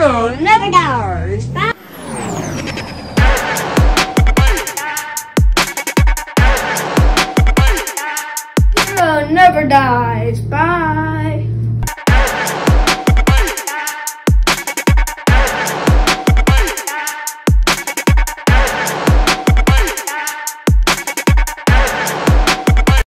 Hero never dies. Bye. Hero never dies. Bye.